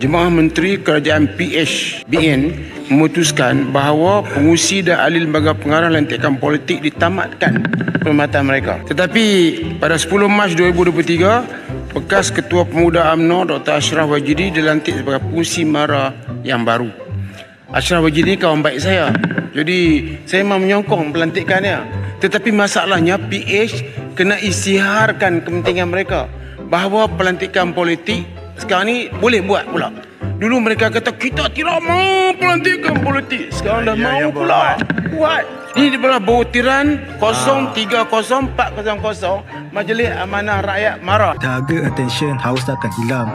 Jemaah Menteri Kerajaan PHBN memutuskan bahawa pengusi dan ahli lembaga pengarah lantikan politik ditamatkan perkhidmatan mereka. Tetapi pada 10 Mac 2023, bekas Ketua Pemuda UMNO Dr. Ashraf Wajidi dilantik sebagai pengusi MARA yang baru. Ashraf Wajidi kawan baik saya. Jadi saya memang menyokong pelantikannya. Tetapi masalahnya PH kena isytiharkan kepentingan mereka bahawa pelantikan politik sekarang ni boleh buat pula. Dulu mereka kata kita tidak mahu pelantikan politik. Sekarang dah Ya, ya, mahu pula. Buat. Ini adalah butiran 030400 Majlis Amanah Rakyat Marah. Dahaga attention haus takkan hilang